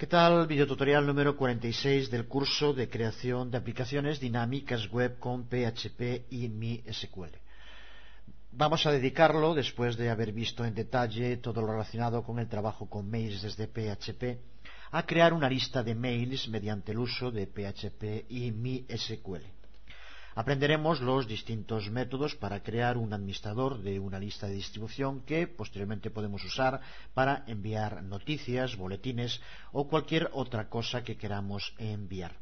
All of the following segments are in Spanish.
¿Qué tal? Videotutorial número 46 del curso de creación de aplicaciones dinámicas web con PHP y MySQL. Vamos a dedicarlo, después de haber visto en detalle todo lo relacionado con el trabajo con mails desde PHP, a crear una lista de mails mediante el uso de PHP y MySQL. Aprenderemos los distintos métodos para crear un administrador de una lista de distribución que posteriormente podemos usar para enviar noticias, boletines o cualquier otra cosa que queramos enviar.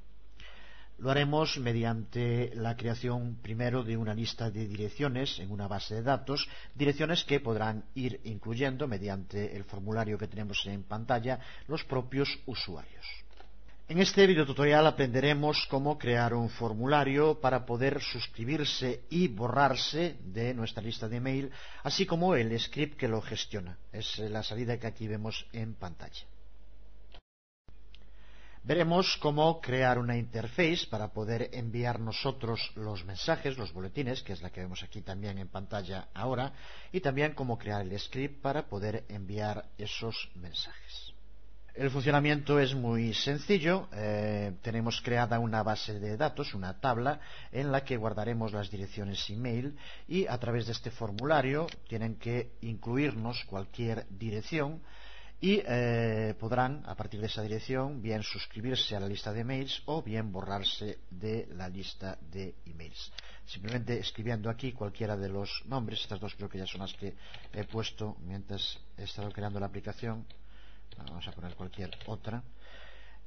Lo haremos mediante la creación primero de una lista de direcciones en una base de datos, direcciones que podrán ir incluyendo mediante el formulario que tenemos en pantalla los propios usuarios. En este videotutorial aprenderemos cómo crear un formulario para poder suscribirse y borrarse de nuestra lista de email, así como el script que lo gestiona. Es la salida que aquí vemos en pantalla. Veremos cómo crear una interface para poder enviar nosotros los mensajes, los boletines, que es la que vemos aquí también en pantalla ahora, y también cómo crear el script para poder enviar esos mensajes. El funcionamiento es muy sencillo. Eh, tenemos creada una base de datos, una tabla, en la que guardaremos las direcciones email y a través de este formulario tienen que incluirnos cualquier dirección y eh, podrán, a partir de esa dirección, bien suscribirse a la lista de emails o bien borrarse de la lista de emails. Simplemente escribiendo aquí cualquiera de los nombres, estas dos creo que ya son las que he puesto mientras he estado creando la aplicación vamos a poner cualquier otra.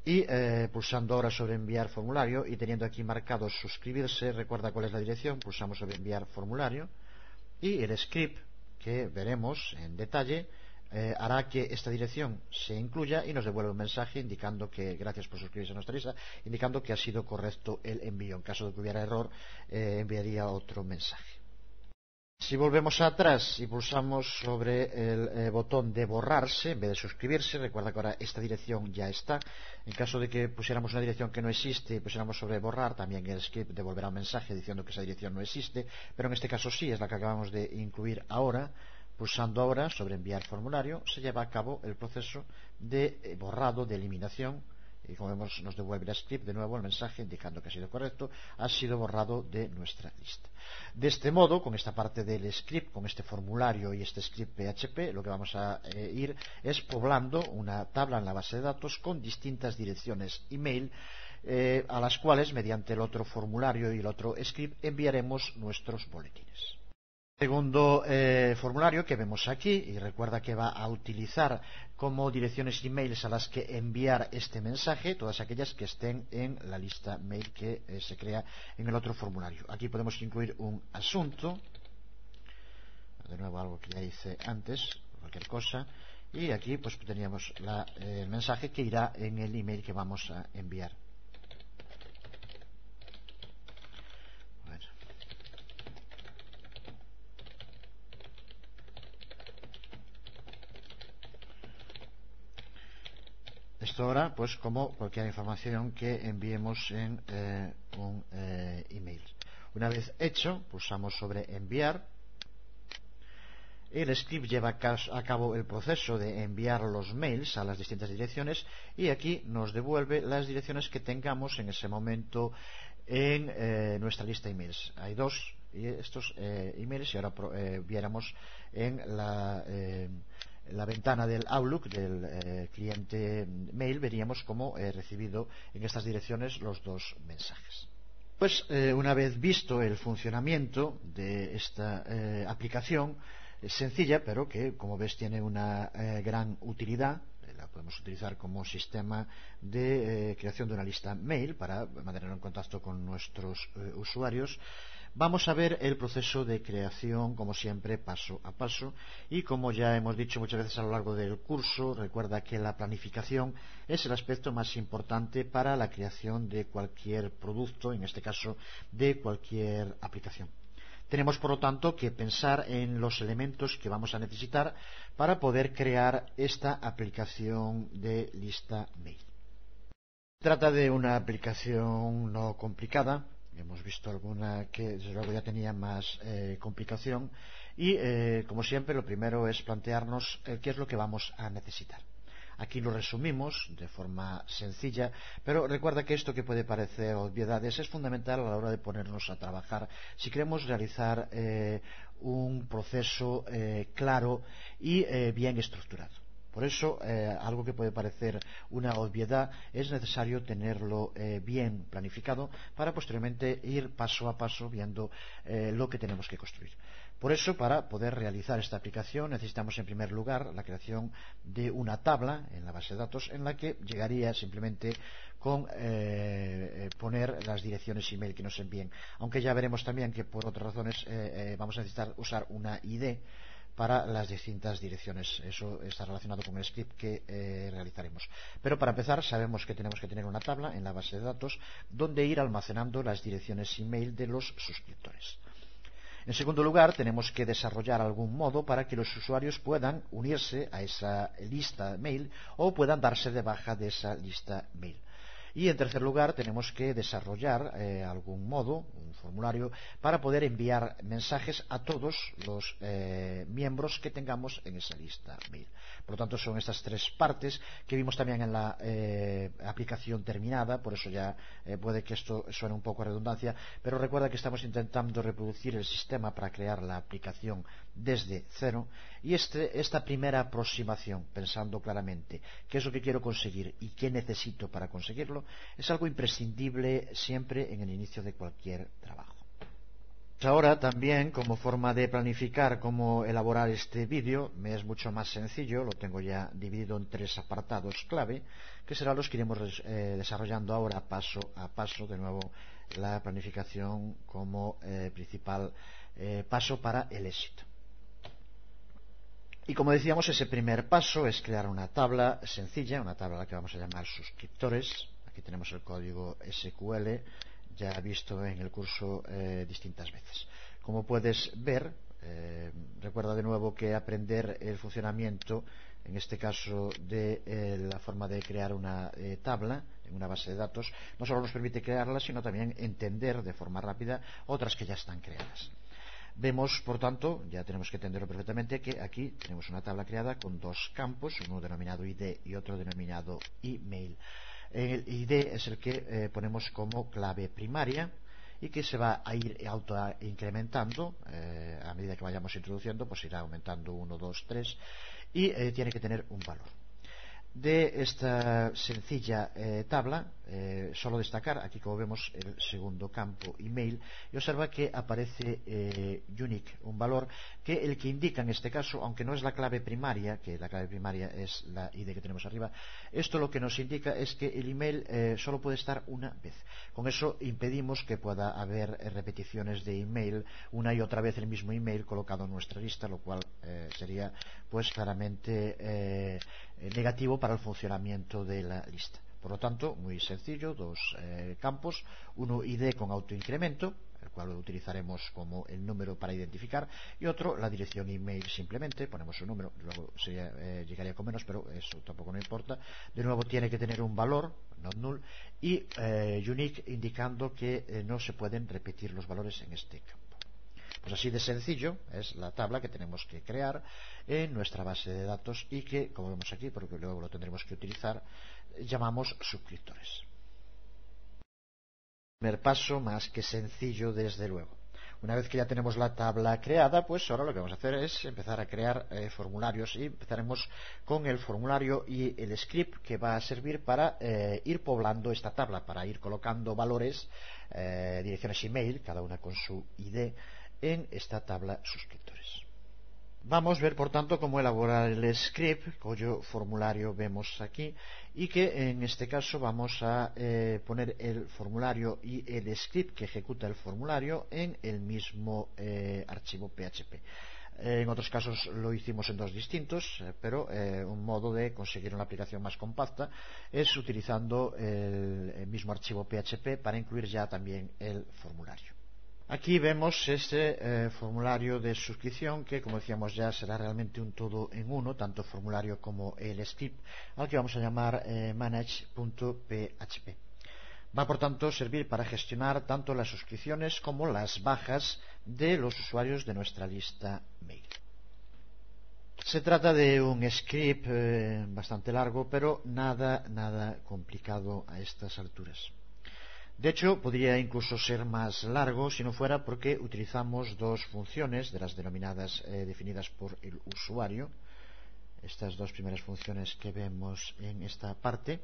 Y eh, pulsando ahora sobre enviar formulario y teniendo aquí marcado suscribirse recuerda cuál es la dirección pulsamos sobre enviar formulario y el script que veremos en detalle eh, hará que esta dirección se incluya y nos devuelva un mensaje indicando que gracias por suscribirse a nuestra lista indicando que ha sido correcto el envío. En caso de que hubiera error eh, enviaría otro mensaje si volvemos atrás y pulsamos sobre el eh, botón de borrarse en vez de suscribirse, recuerda que ahora esta dirección ya está. En caso de que pusiéramos una dirección que no existe y pusiéramos sobre borrar, también el script devolverá un mensaje diciendo que esa dirección no existe, pero en este caso sí, es la que acabamos de incluir ahora. Pulsando ahora sobre enviar formulario, se lleva a cabo el proceso de eh, borrado, de eliminación y como vemos nos devuelve el script de nuevo el mensaje indicando que ha sido correcto, ha sido borrado de nuestra lista. De este modo, con esta parte del script, con este formulario y este script PHP, lo que vamos a eh, ir es poblando una tabla en la base de datos con distintas direcciones email eh, a las cuales, mediante el otro formulario y el otro script, enviaremos nuestros boletines. Segundo eh, formulario que vemos aquí, y recuerda que va a utilizar como direcciones emails a las que enviar este mensaje, todas aquellas que estén en la lista mail que eh, se crea en el otro formulario. Aquí podemos incluir un asunto, de nuevo algo que ya hice antes, cualquier cosa, y aquí pues teníamos el mensaje que irá en el email que vamos a enviar. Pues como cualquier información que enviemos en eh, un eh, email. Una vez hecho, pulsamos sobre enviar. El script lleva a cabo el proceso de enviar los mails a las distintas direcciones y aquí nos devuelve las direcciones que tengamos en ese momento en eh, nuestra lista de emails. Hay dos estos emails y ahora viéramos en la la ventana del Outlook del eh, cliente mail veríamos cómo he recibido en estas direcciones los dos mensajes. Pues eh, una vez visto el funcionamiento de esta eh, aplicación, es sencilla, pero que como ves tiene una gran utilidad, la podemos utilizar como sistema de creación de una lista mail para mantener en contacto con nuestros usuarios Vamos a ver el proceso de creación, como siempre, paso a paso. Y como ya hemos dicho muchas veces a lo largo del curso, recuerda que la planificación es el aspecto más importante para la creación de cualquier producto, en este caso de cualquier aplicación. Tenemos, por lo tanto, que pensar en los elementos que vamos a necesitar para poder crear esta aplicación de lista mail. Trata de una aplicación no complicada, Hemos visto alguna que desde luego ya tenía más eh, complicación y, eh, como siempre, lo primero es plantearnos eh, qué es lo que vamos a necesitar. Aquí lo resumimos de forma sencilla, pero recuerda que esto que puede parecer obviedades es fundamental a la hora de ponernos a trabajar si queremos realizar un proceso claro y bien estructurado. Por eso, algo que puede parecer una obviedad es necesario tenerlo bien planificado para posteriormente ir paso a paso viendo lo que tenemos que construir. Por eso, para poder realizar esta aplicación, necesitamos en primer lugar la creación de una tabla en la base de datos en la que llegaría simplemente con eh, poner las direcciones email que nos envíen. Aunque ya veremos también que por otras razones eh, eh, vamos a necesitar usar una ID para las distintas direcciones. Eso está relacionado con el script que realizaremos. Pero para empezar sabemos que tenemos que tener una tabla en la base de datos donde ir almacenando las direcciones email de los suscriptores. En segundo lugar, tenemos que desarrollar algún modo para que los usuarios puedan unirse a esa lista mail o puedan darse de baja de esa lista mail. Y en tercer lugar, tenemos que desarrollar eh, algún modo, un formulario, para poder enviar mensajes a todos los eh, miembros que tengamos en esa lista mail. Por lo tanto, son estas tres partes que vimos también en la eh, aplicación terminada, por eso ya puede que esto suene un poco a redundancia, pero recuerda que estamos intentando reproducir el sistema para crear la aplicación desde cero y este, esta primera aproximación, pensando claramente qué es lo que quiero conseguir y qué necesito para conseguirlo, es algo imprescindible siempre en el inicio de cualquier trabajo. Ahora también, como forma de planificar cómo elaborar este vídeo, me es mucho más sencillo, lo tengo ya dividido en tres apartados clave, que serán los que iremos eh, desarrollando ahora paso a paso, de nuevo la planificación como eh, principal eh, paso para el éxito. Y como decíamos, ese primer paso es crear una tabla sencilla, una tabla a la que vamos a llamar suscriptores. Aquí tenemos el código SQL, ya visto en el curso eh, distintas veces. Como puedes ver, eh, recuerda de nuevo que aprender el funcionamiento, en este caso de eh, la forma de crear una tabla en una base de datos, no solo nos permite crearla, sino también entender de forma rápida otras que ya están creadas. Vemos, por tanto, ya tenemos que entenderlo perfectamente, que aquí tenemos una tabla creada con dos campos, uno denominado ID y otro denominado email. El ID es el que eh, ponemos como clave primaria y que se va a ir auto incrementando eh, a medida que vayamos introduciendo, pues irá aumentando 1, 2, 3 y eh, tiene que tener un valor de esta sencilla eh, tabla, eh, solo destacar, aquí como vemos el segundo campo email, y observa que aparece eh, unique, un valor que el que indica en este caso, aunque no es la clave primaria, que la clave primaria es la ID que tenemos arriba, esto lo que nos indica es que el email solo puede estar una vez. Con eso impedimos que pueda haber repeticiones de email una y otra vez el mismo email colocado en nuestra lista, lo cual sería pues claramente negativo para el funcionamiento de la lista. Por lo tanto, muy sencillo, dos eh, campos, uno ID con autoincremento, el cual lo utilizaremos como el número para identificar, y otro la dirección email simplemente, ponemos un número, luego eh, llegaría con menos, pero eso tampoco no importa. De nuevo tiene que tener un valor, not null, y unique indicando que no se pueden repetir los valores en este campo. Pues así de sencillo es la tabla que tenemos que crear en nuestra base de datos y que, como vemos aquí, porque luego lo tendremos que utilizar, llamamos suscriptores. Primer paso más que sencillo, desde luego. Una vez que ya tenemos la tabla creada, pues ahora lo que vamos a hacer es empezar a crear eh, formularios y empezaremos con el formulario y el script que va a servir para eh, ir poblando esta tabla, para ir colocando valores, eh, direcciones email, cada una con su ID, en esta tabla suscriptores. Vamos a ver, por tanto, cómo elaborar el script, cuyo formulario vemos aquí, y que en este caso vamos a eh, poner el formulario y el script que ejecuta el formulario en el mismo eh, archivo PHP. En otros casos lo hicimos en dos distintos, eh, pero un modo de conseguir una aplicación más compacta es utilizando el mismo archivo PHP para incluir ya también el formulario. Aquí vemos este eh, formulario de suscripción que, como decíamos ya, será realmente un todo en uno, tanto el formulario como el script, al que vamos a llamar eh, manage.php. Va, por tanto, servir para gestionar tanto las suscripciones como las bajas de los usuarios de nuestra lista mail. Se trata de un script eh, bastante largo, pero nada, nada complicado a estas alturas. De hecho, podría incluso ser más largo si no fuera porque utilizamos dos funciones de las denominadas eh, definidas por el usuario, estas dos primeras funciones que vemos en esta parte,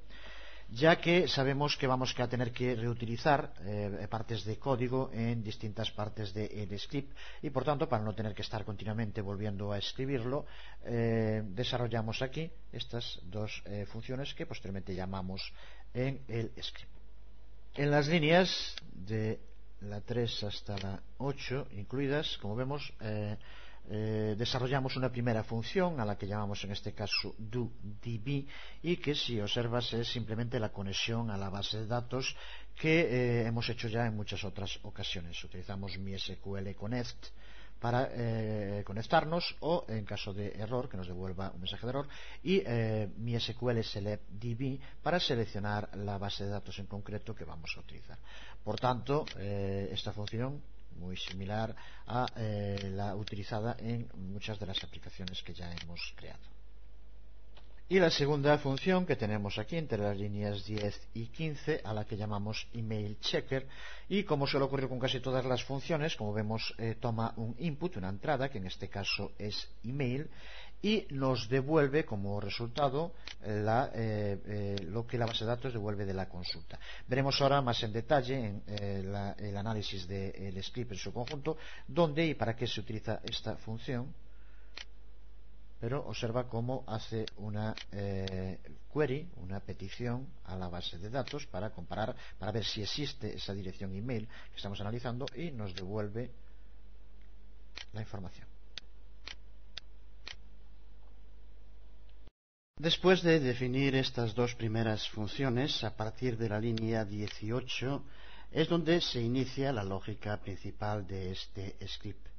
ya que sabemos que vamos a tener que reutilizar eh, partes de código en distintas partes del script. Y por tanto para no tener que estar continuamente volviendo a escribirlo eh, desarrollamos aquí estas dos funciones que posteriormente llamamos en el script en las líneas de la 3 hasta la 8 incluidas como vemos eh, desarrollamos una primera función a la que llamamos en este caso doDB y que si observas es simplemente la conexión a la base de datos que eh, hemos hecho ya en muchas otras ocasiones. Utilizamos MySQL Connect para eh, conectarnos o en caso de error que nos devuelva un mensaje de error y eh, MySQL SelectDB para seleccionar la base de datos en concreto que vamos a utilizar. Por tanto, esta función muy similar a eh, la utilizada en muchas de las aplicaciones que ya hemos creado. Y la segunda función que tenemos aquí entre las líneas 10 y 15 a la que llamamos email checker y como suele ocurrir con casi todas las funciones como vemos eh, toma un input, una entrada que en este caso es email y nos devuelve como resultado eh, eh, lo que la base de datos devuelve de la consulta. Veremos ahora más en detalle en el análisis del script en su conjunto, dónde y para qué se utiliza esta función. Pero observa cómo hace una query, una petición a la base de datos para comparar, para ver si existe esa dirección email que estamos analizando y nos devuelve la información. Después de definir estas dos primeras funciones, a partir de la línea 18 es donde se inicia la lógica principal de este script.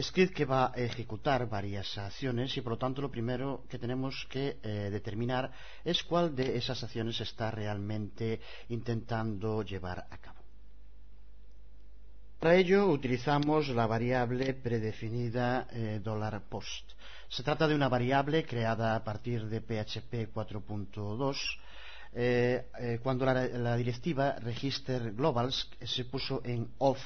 Script que va a ejecutar varias acciones y por lo tanto lo primero que tenemos que eh, determinar es cuál de esas acciones está realmente intentando llevar a cabo. Para ello utilizamos la variable predefinida eh, $post. Se trata de una variable creada a partir de PHP 4.2 eh, eh, cuando la, directiva register globals se puso en off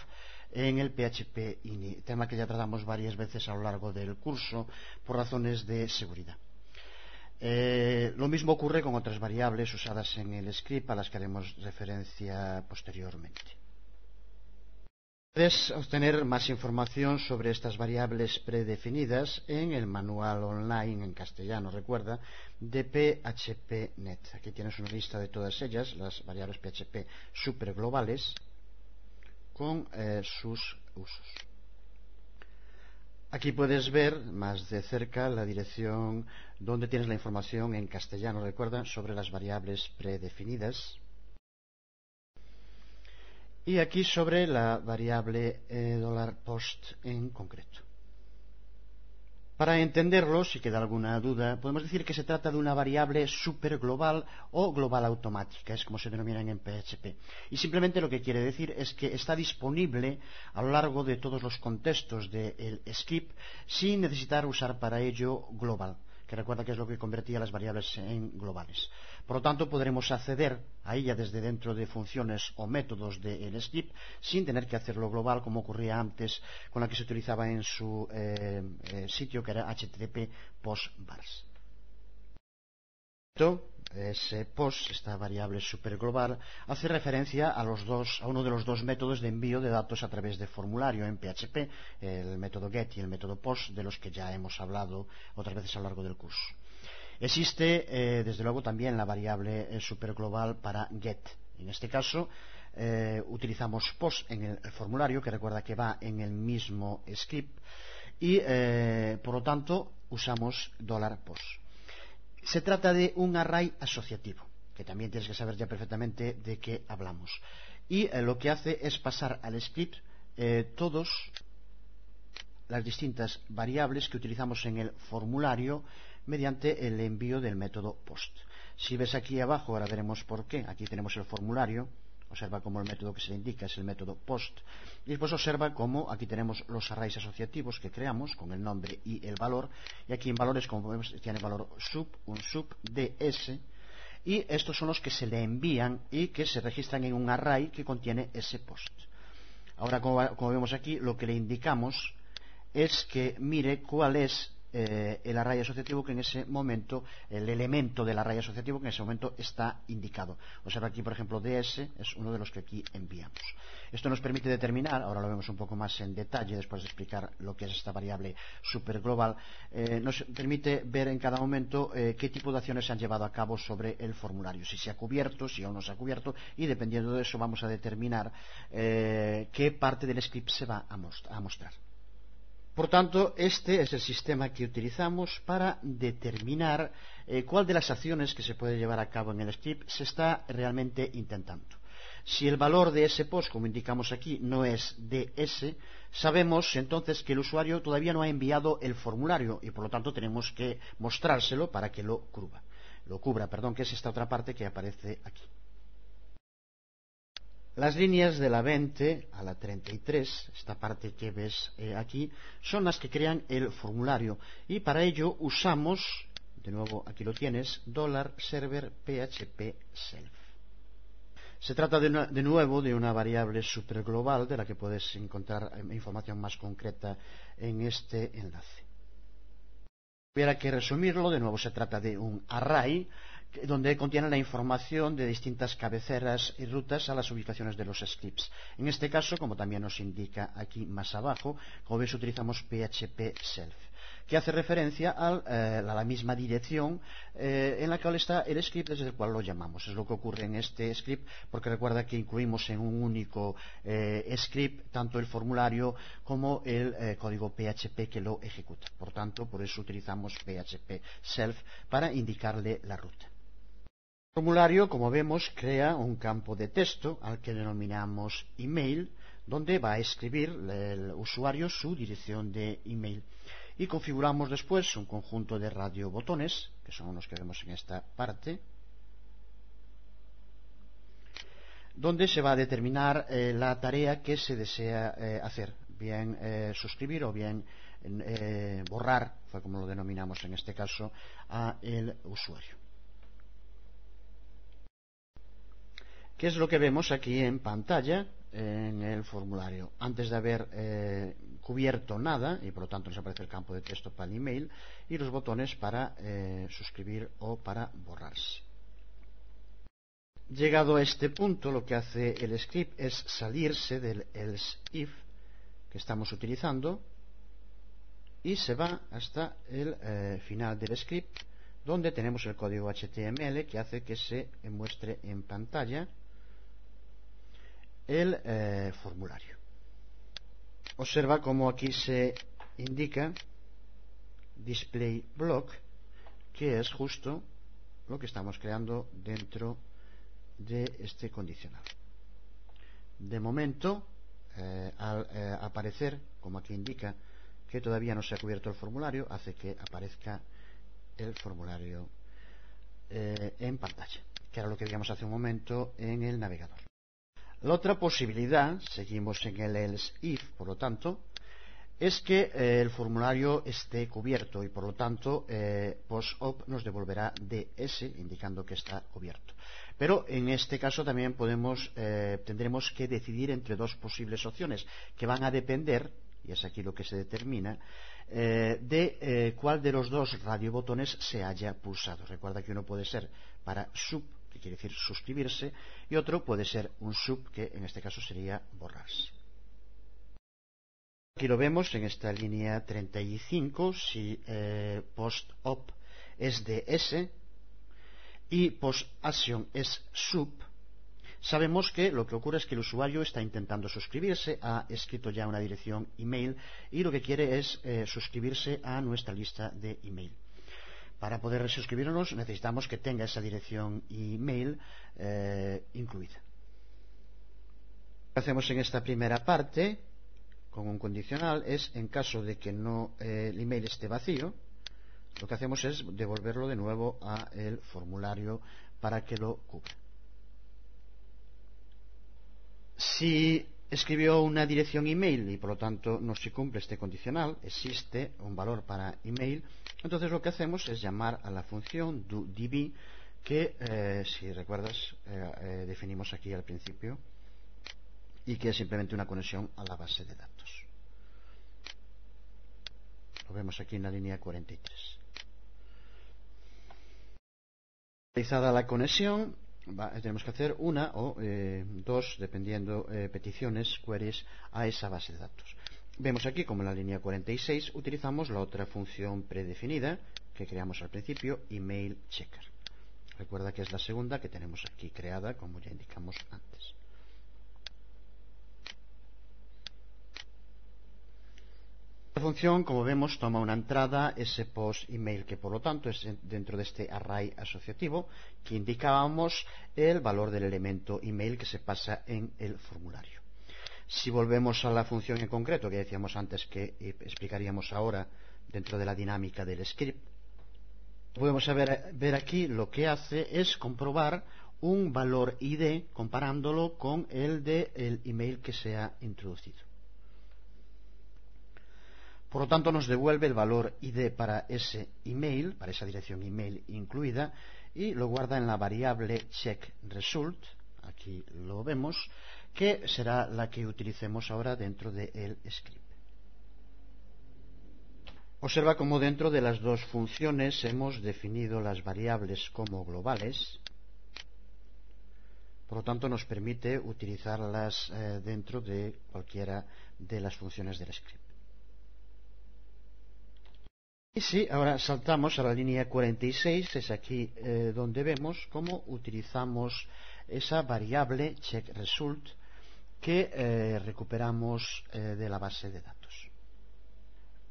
en el PHP INI, tema que ya tratamos varias veces a lo largo del curso por razones de seguridad. lo mismo ocurre con otras variables usadas en el script a las que haremos referencia posteriormente. Puedes obtener más información sobre estas variables predefinidas en el manual online en castellano, recuerda, de PHP.net. Aquí tienes una lista de todas ellas, las variables PHP superglobales, con eh, sus usos. Aquí puedes ver más de cerca la dirección donde tienes la información en castellano, recuerda, sobre las variables predefinidas y aquí sobre la variable eh, $post en concreto. Para entenderlo, si queda alguna duda, podemos decir que se trata de una variable superglobal o global automática, es como se denominan en PHP. Y simplemente lo que quiere decir es que está disponible a lo largo de todos los contextos del script sin necesitar usar para ello global que recuerda que es lo que convertía las variables en globales. Por lo tanto, podremos acceder a ella desde dentro de funciones o métodos del script sin tener que hacerlo global como ocurría antes con la que se utilizaba en su eh, eh, sitio que era http postbars ese post, esta variable superglobal, hace referencia a, uno de los dos métodos de envío de datos a través de formulario en PHP, el método get y el método post, de los que ya hemos hablado otras veces a lo largo del curso. Existe, eh, desde luego, también la variable eh, superglobal para get. En este caso, eh, utilizamos post en el formulario, que recuerda que va en el mismo script, y, por lo tanto, usamos $post. Se trata de un array asociativo, que también tienes que saber ya perfectamente de qué hablamos. Y eh, lo que hace es pasar al script eh, todas las distintas variables que utilizamos en el formulario mediante el envío del método post. Si ves aquí abajo, ahora veremos por qué, aquí tenemos el formulario, observa cómo el método que se le indica es el método post. Y después observa cómo aquí tenemos los arrays asociativos que creamos con el nombre y el valor. Y aquí en valores como vemos tiene valor sub, un sub ds y estos son los que se le envían y que se registran en un array que contiene ese post. Ahora como vemos aquí lo que le indicamos es que mire cuál es eh, el array asociativo que en ese momento, el elemento del array asociativo que en ese momento está indicado. Observa aquí, por ejemplo, ds es uno de los que aquí enviamos. Esto nos permite determinar, ahora lo vemos un poco más en detalle después de explicar lo que es esta variable superglobal, eh, nos permite ver en cada momento eh, qué tipo de acciones se han llevado a cabo sobre el formulario, si se ha cubierto, si aún no se ha cubierto, y dependiendo de eso vamos a determinar eh, qué parte del script se va a mostrar. Por tanto, este es el sistema que utilizamos para determinar eh, cuál de las acciones que se puede llevar a cabo en el script se está realmente intentando. Si el valor de ese post, como indicamos aquí, no es ds, sabemos entonces que el usuario todavía no ha enviado el formulario y por lo tanto tenemos que mostrárselo para que lo cubra. Lo cubra, perdón, que es esta otra parte que aparece aquí. Las líneas de la 20 a la 33, esta parte que ves eh, aquí, son las que crean el formulario y para ello usamos, de nuevo aquí lo tienes, dólar server php self. Se trata de, de, nuevo de una variable superglobal de la que puedes encontrar eh, información más concreta en este enlace. Hubiera que resumirlo, de nuevo se trata de un array donde contiene la información de distintas cabeceras y rutas a las ubicaciones de los scripts. En este caso, como también nos indica aquí más abajo, como veis utilizamos PHP self que hace referencia eh, a la misma dirección eh, en la cual está el script desde el cual lo llamamos. Es lo que ocurre en este script, porque recuerda que incluimos en un único eh, script tanto el formulario como el código PHP que lo ejecuta. Por tanto, por eso utilizamos PHP self para indicarle la ruta. El formulario, como vemos, crea un campo de texto al que denominamos email, donde va a escribir el usuario su dirección de email. Y configuramos después un conjunto de radiobotones, que son los que vemos en esta parte, donde se va a determinar eh, la tarea que se desea eh, hacer, bien eh, suscribir o bien borrar, fue como lo denominamos en este caso, a el usuario. ¿Qué es lo que vemos aquí en pantalla en el formulario? Antes de haber eh, cubierto nada, y por lo tanto nos aparece el campo de texto para el email, y los botones para eh, suscribir o para borrarse. Llegado a este punto, lo que hace el script es salirse del else if que estamos utilizando y se va hasta el eh, final del script donde tenemos el código HTML que hace que se muestre en pantalla el eh, formulario. Observa cómo aquí se indica display block, que es justo lo que estamos creando dentro de este condicional. De momento, eh, al eh, aparecer, como aquí indica, que todavía no se ha cubierto el formulario, hace que aparezca el formulario en pantalla, que era lo que veíamos hace un momento en el navegador. La otra posibilidad, seguimos en el else if, por lo tanto, es que eh, el formulario esté cubierto y por lo tanto eh, PostOp nos devolverá DS indicando que está cubierto. Pero en este caso también podemos, eh, tendremos que decidir entre dos posibles opciones que van a depender, y es aquí lo que se determina, de cuál de los dos radiobotones se haya pulsado. Recuerda que uno puede ser para sub que quiere decir suscribirse, y otro puede ser un sub, que en este caso sería borrarse. Aquí lo vemos en esta línea 35, si eh, post-op es de S y post-action es sub, sabemos que lo que ocurre es que el usuario está intentando suscribirse, ha escrito ya una dirección email y lo que quiere es eh, suscribirse a nuestra lista de email. Para poder suscribirnos necesitamos que tenga esa dirección email eh, incluida. Lo que hacemos en esta primera parte, con un condicional, es en caso de que no, eh, el email esté vacío, lo que hacemos es devolverlo de nuevo al formulario para que lo cubra. Si escribió una dirección email y por lo tanto no se cumple este condicional, existe un valor para email, entonces lo que hacemos es llamar a la función dodb que, eh, si recuerdas, eh, eh, definimos aquí al principio y que es simplemente una conexión a la base de datos. Lo vemos aquí en la línea 43. Realizada la conexión, tenemos que hacer una o eh, dos, dependiendo eh, peticiones, queries a esa base de datos. Vemos aquí como en la línea 46 utilizamos la otra función predefinida que creamos al principio, email checker. Recuerda que es la segunda que tenemos aquí creada, como ya indicamos antes. Función, como vemos, toma una entrada ese post email que por lo tanto es dentro de este array asociativo que indicábamos el valor del elemento email que se pasa en el formulario. Si volvemos a la función en concreto que decíamos antes que explicaríamos ahora dentro de la dinámica del script, podemos ver, ver aquí lo que hace es comprobar un valor ID comparándolo con el del email que se ha introducido. Por lo tanto, nos devuelve el valor ID para ese email, para esa dirección email incluida, y lo guarda en la variable checkResult, aquí lo vemos, que será la que utilicemos ahora dentro del script. Observa cómo dentro de las dos funciones hemos definido las variables como globales. Por lo tanto, nos permite utilizarlas eh, dentro de cualquiera de las funciones del script. Y sí, ahora saltamos a la línea 46, es aquí eh, donde vemos cómo utilizamos esa variable checkResult que eh, recuperamos eh, de la base de datos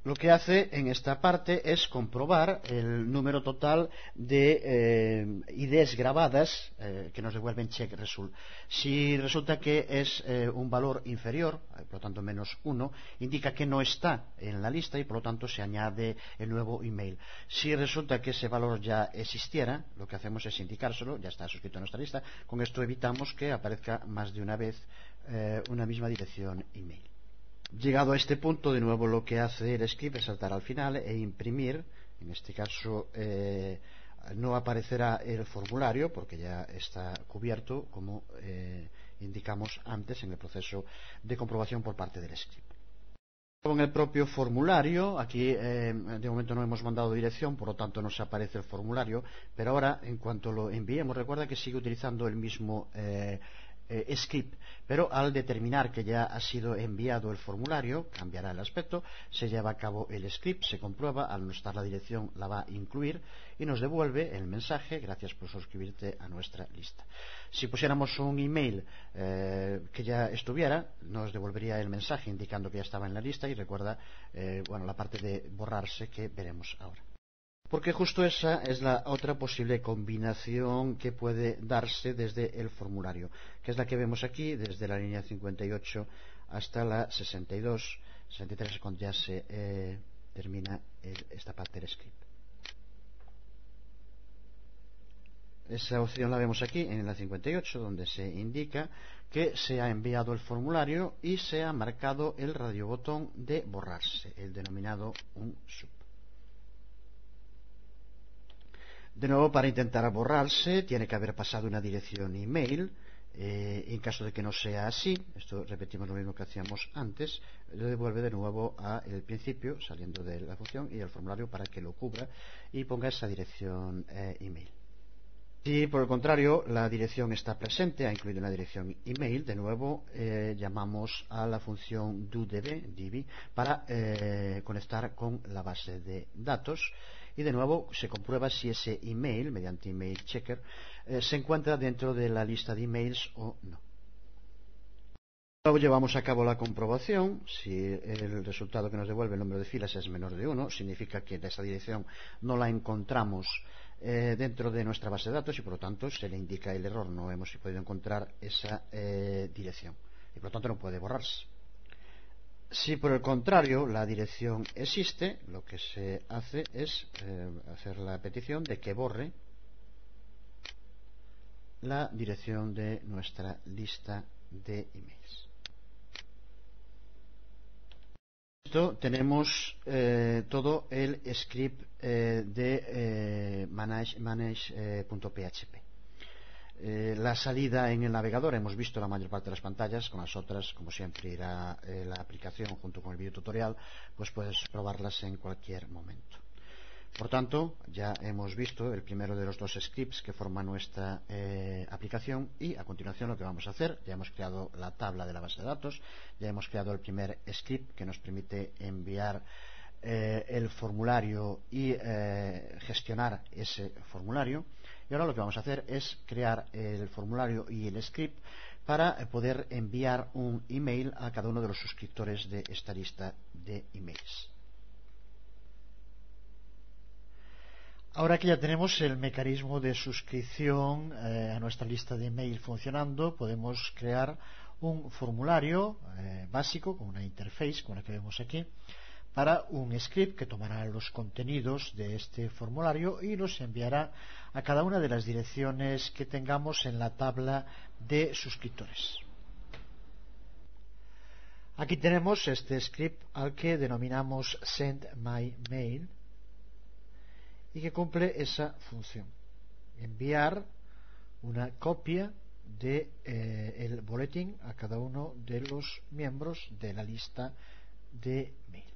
lo que hace en esta parte es comprobar el número total de eh, grabadas eh, que nos devuelven check result. Si resulta que es eh, un valor inferior, por lo tanto menos uno, indica que no está en la lista y por lo tanto se añade el nuevo email. Si resulta que ese valor ya existiera, lo que hacemos es indicárselo, ya está suscrito a nuestra lista, con esto evitamos que aparezca más de una vez una misma dirección email. Llegado a este punto, de nuevo lo que hace el script es saltar al final e imprimir. En este caso eh, no aparecerá el formulario porque ya está cubierto, como eh, indicamos antes en el proceso de comprobación por parte del script. Con el propio formulario, aquí eh, de momento no hemos mandado dirección, por lo tanto no se aparece el formulario, pero ahora en cuanto lo enviemos, recuerda que sigue utilizando el mismo eh, script, pero al determinar que ya ha sido enviado el formulario, cambiará el aspecto, se lleva a cabo el script, se comprueba, al no estar la dirección la va a incluir y nos devuelve el mensaje, gracias por suscribirte a nuestra lista. Si pusiéramos un email eh, que ya estuviera, nos devolvería el mensaje indicando que ya estaba en la lista y recuerda, eh, bueno, la parte de borrarse que veremos ahora. Porque justo esa es la otra posible combinación que puede darse desde el formulario, que es la que vemos aquí, desde la línea 58 hasta la 62, 63, cuando ya se eh, termina esta parte del script. Esa opción la vemos aquí en la 58, donde se indica que se ha enviado el formulario y se ha marcado el radiobotón de borrarse, el denominado un sub. De nuevo, para intentar borrarse, tiene que haber pasado una dirección email. Eh, en caso de que no sea así, esto repetimos lo mismo que hacíamos antes, lo devuelve de nuevo al principio, saliendo de la función y el formulario para que lo cubra y ponga esa dirección eh, email. Si por el contrario la dirección está presente, ha incluido una dirección email, de nuevo eh, llamamos a la función dodb para conectar con la base de datos y de nuevo se comprueba si ese email, mediante email checker, eh, se encuentra dentro de la lista de emails o no. Luego llevamos a cabo la comprobación. Si el resultado que nos devuelve el número de filas es menor de 1, significa que esa dirección no la encontramos eh, dentro de nuestra base de datos y por lo tanto se le indica el error. No hemos podido encontrar esa eh, dirección y por lo tanto no puede borrarse. Si por el contrario la dirección existe, lo que se hace es eh, hacer la petición de que borre la dirección de nuestra lista de emails. Esto tenemos eh, todo el script eh, de eh, manage.php. Manage, eh, la salida en el navegador. Hemos visto la mayor parte de las pantallas con las otras como siempre irá eh, la aplicación junto con el video tutorial pues puedes probarlas en cualquier momento. Por tanto ya hemos visto el primero de los dos scripts que forman nuestra eh, aplicación y a continuación lo que vamos a hacer ya hemos creado la tabla de la base de datos ya hemos creado el primer script que nos permite enviar el formulario y gestionar ese formulario y ahora lo que vamos a hacer es crear el formulario y el script para poder enviar un email a cada uno de los suscriptores de esta lista de emails. Ahora que ya tenemos el mecanismo de suscripción eh, a nuestra lista de email funcionando, podemos crear un formulario eh, básico con una interface como la que vemos aquí para un script que tomará los contenidos de este formulario y los enviará a cada una de las direcciones que tengamos en la tabla de suscriptores. Aquí tenemos este script al que denominamos sendMyMail y que cumple esa función. Enviar una copia del de, eh, boletín a cada uno de los miembros de la lista de mail.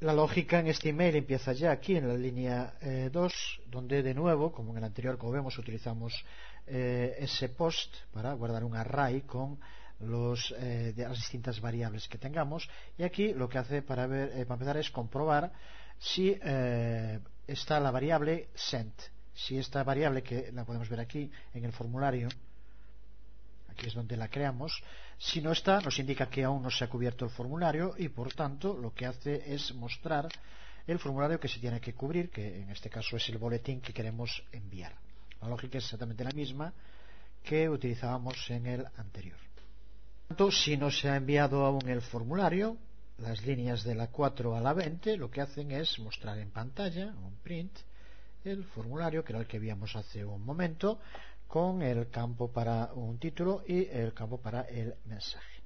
La lógica en este email empieza ya aquí en la línea 2, eh, donde de nuevo, como en el anterior, como vemos, utilizamos eh, ese post para guardar un array con los, eh, las distintas variables que tengamos. Y aquí lo que hace para, ver, para empezar es comprobar si está la variable sent. Si esta variable, que la podemos ver aquí en el formulario, aquí es donde la creamos, si no está, nos indica que aún no se ha cubierto el formulario y por tanto lo que hace es mostrar el formulario que se tiene que cubrir, que en este caso es el boletín que queremos enviar. La lógica es exactamente la misma que utilizábamos en el anterior. Por tanto, si no se ha enviado aún el formulario, las líneas de la 4 a la 20 lo que hacen es mostrar en pantalla, un print, el formulario, que era el que vimos hace un momento, con el campo para un título y el campo para el mensaje.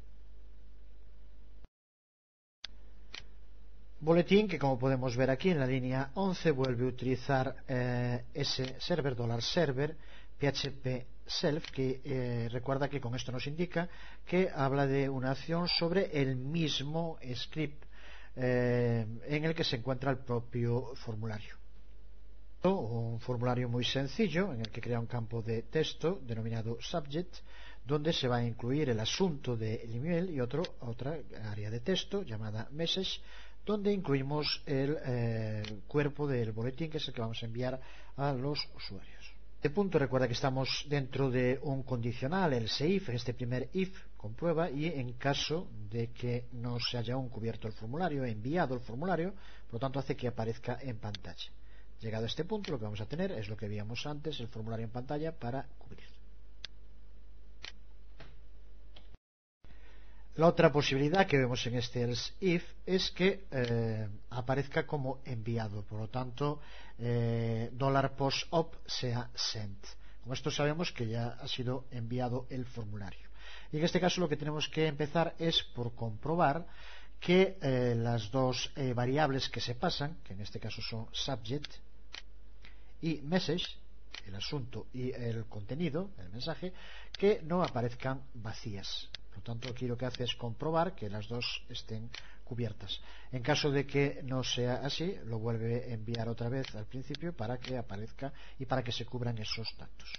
Boletín que como podemos ver aquí en la línea 11 vuelve a utilizar eh, ese server, dólar server, PHP self, que eh, recuerda que con esto nos indica que habla de una acción sobre el mismo script eh, en el que se encuentra el propio formulario un formulario muy sencillo en el que crea un campo de texto denominado subject donde se va a incluir el asunto del email y otro, otra área de texto llamada message donde incluimos el eh, cuerpo del boletín que es el que vamos a enviar a los usuarios. Este punto recuerda que estamos dentro de un condicional, el if, este primer if comprueba y en caso de que no se haya aún cubierto el formulario, enviado el formulario, por lo tanto hace que aparezca en pantalla. Llegado a este punto, lo que vamos a tener es lo que veíamos antes, el formulario en pantalla para cubrir. La otra posibilidad que vemos en este else if es que eh, aparezca como enviado, por lo tanto, eh, $postOp sea sent. Con esto sabemos que ya ha sido enviado el formulario. Y en este caso lo que tenemos que empezar es por comprobar que eh, las dos eh, variables que se pasan, que en este caso son subject y message, el asunto y el contenido, el mensaje, que no aparezcan vacías. Por lo tanto, aquí lo que hace es comprobar que las dos estén cubiertas. En caso de que no sea así, lo vuelve a enviar otra vez al principio para que aparezca y para que se cubran esos datos.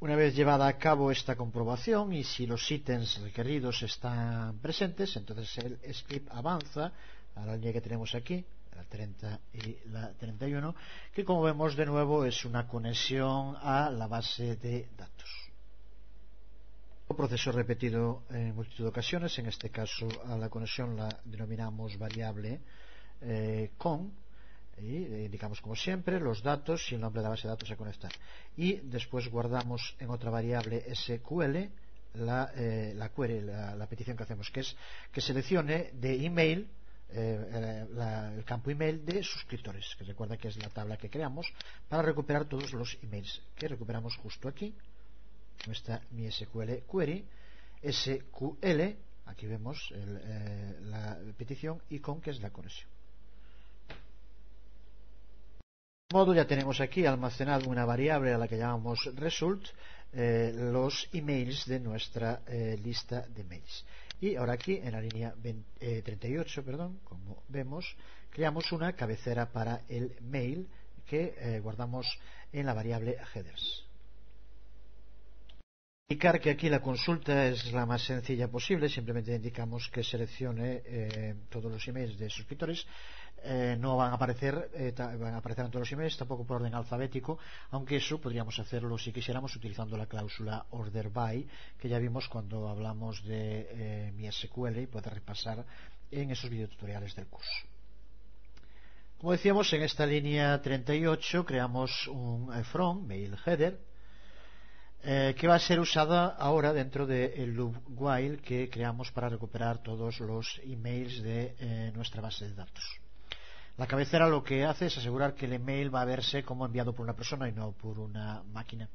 Una vez llevada a cabo esta comprobación y si los ítems requeridos están presentes, entonces el script avanza a la línea que tenemos aquí, la 30 y la 31, que como vemos de nuevo es una conexión a la base de datos. Un proceso repetido en multitud de ocasiones, en este caso a la conexión la denominamos variable eh, con, y indicamos como siempre los datos y el nombre de la base de datos a conectar. Y después guardamos en otra variable SQL la, eh, la query, la, petición que hacemos, que es que seleccione de email eh, el campo email de suscriptores, que recuerda que es la tabla que creamos para recuperar todos los emails que recuperamos justo aquí. Nuestra mi SQL query, SQL, aquí vemos eh, la petición y con que es la conexión. Modo ya tenemos aquí almacenado una variable a la que llamamos result eh, los emails de nuestra lista de mails. Y ahora aquí, en la línea 38, eh, perdón, como vemos, creamos una cabecera para el mail que eh, guardamos en la variable headers. Indicar que aquí la consulta es la más sencilla posible, simplemente indicamos que seleccione eh, todos los emails de suscriptores eh, aparecer eh, van a aparecer en todos los emails tampoco por orden alfabético aunque eso podríamos hacerlo si quisiéramos utilizando la cláusula order by que ya vimos cuando hablamos de eh, mi SQL y puede repasar en esos videotutoriales del curso como decíamos en esta línea 38 creamos un from mail header que va a ser usada ahora dentro del loop while que creamos para recuperar todos los emails de nuestra base de datos. La cabecera lo que hace es asegurar que el email va a verse como enviado por una persona y no por una máquina.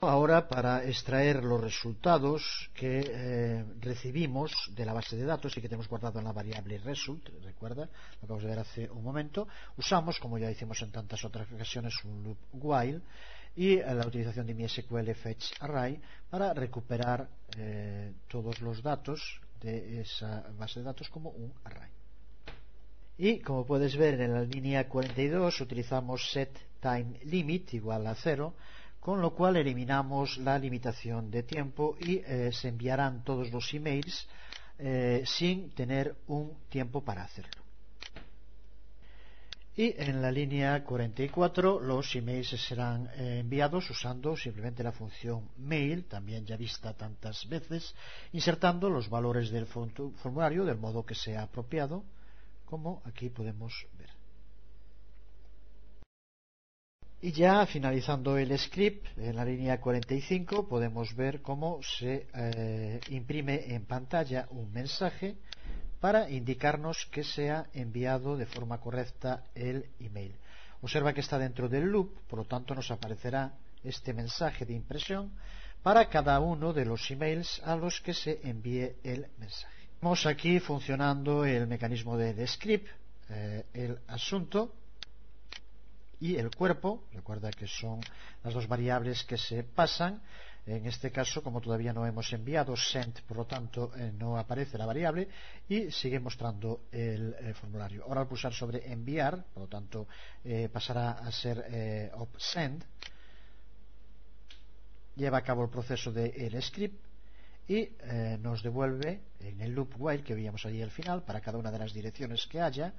Ahora, para extraer los resultados que eh, recibimos de la base de datos y que tenemos guardado en la variable result, recuerda, lo acabamos de ver hace un momento, usamos, como ya hicimos en tantas otras ocasiones, un loop while y eh, la utilización de mi SQL fetch array para recuperar eh, todos los datos de esa base de datos como un array. Y como puedes ver en la línea 42 utilizamos set time limit igual a cero, con lo cual eliminamos la limitación de tiempo y eh, se enviarán todos los emails eh, sin tener un tiempo para hacerlo. Y en la línea 44 los emails serán eh, enviados usando simplemente la función mail, también ya vista tantas veces, insertando los valores del formulario del modo que sea apropiado como aquí podemos ver. Y ya finalizando el script, en la línea 45 podemos ver cómo se eh, imprime en pantalla un mensaje para indicarnos que se ha enviado de forma correcta el email. Observa que está dentro del loop, por lo tanto nos aparecerá este mensaje de impresión para cada uno de los emails a los que se envíe el mensaje. Vemos aquí funcionando el mecanismo de, script, eh, el asunto y el cuerpo. Recuerda que son las dos variables que se pasan. En este caso, como todavía no hemos enviado send, por lo tanto eh, no aparece la variable y sigue mostrando el, formulario. Ahora al pulsar sobre enviar, por lo tanto eh, pasará a ser send, lleva a cabo el proceso del script y eh, nos devuelve en el loop while que veíamos allí al final para cada una de las direcciones que haya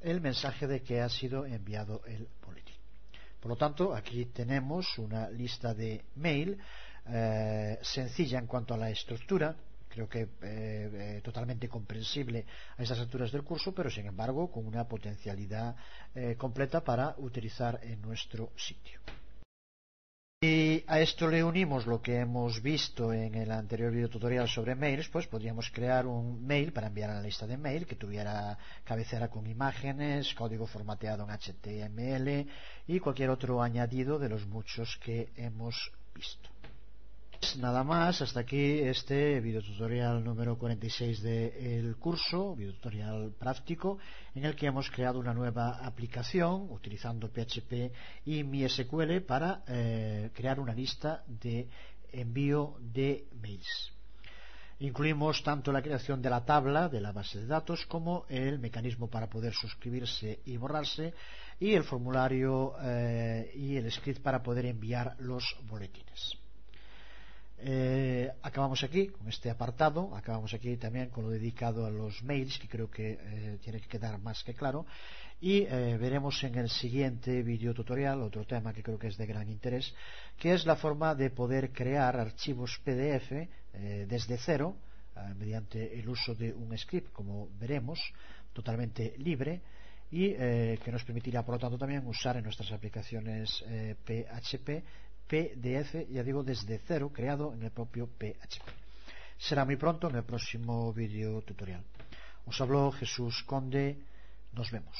el mensaje de que ha sido enviado el boletín. Por lo tanto, aquí tenemos una lista de mail eh, sencilla en cuanto a la estructura, creo que eh, totalmente comprensible a estas alturas del curso, pero sin embargo con una potencialidad completa para utilizar en nuestro sitio. Y a esto le unimos lo que hemos visto en el anterior video tutorial sobre mails, pues podríamos crear un mail para enviar a la lista de mail que tuviera cabecera con imágenes, código formateado en HTML y cualquier otro añadido de los muchos que hemos visto. Nada más, hasta aquí este videotutorial número 46 del curso, videotutorial práctico, en el que hemos creado una nueva aplicación utilizando PHP y MySQL para eh, crear una lista de envío de mails. Incluimos tanto la creación de la tabla de la base de datos como el mecanismo para poder suscribirse y borrarse y el formulario eh, y el script para poder enviar los boletines. Eh, acabamos aquí con este apartado, acabamos aquí también con lo dedicado a los mails, que creo que eh, tiene que quedar más que claro, y eh, veremos en el siguiente video tutorial otro tema que creo que es de gran interés, que es la forma de poder crear archivos PDF desde cero, mediante el uso de un script, como veremos, totalmente libre, y que nos permitirá, por lo tanto, también usar en nuestras aplicaciones PHP PDF, ya digo, desde cero, creado en el propio PHP. Será muy pronto en el próximo video tutorial. Os habló Jesús Conde. Nos vemos.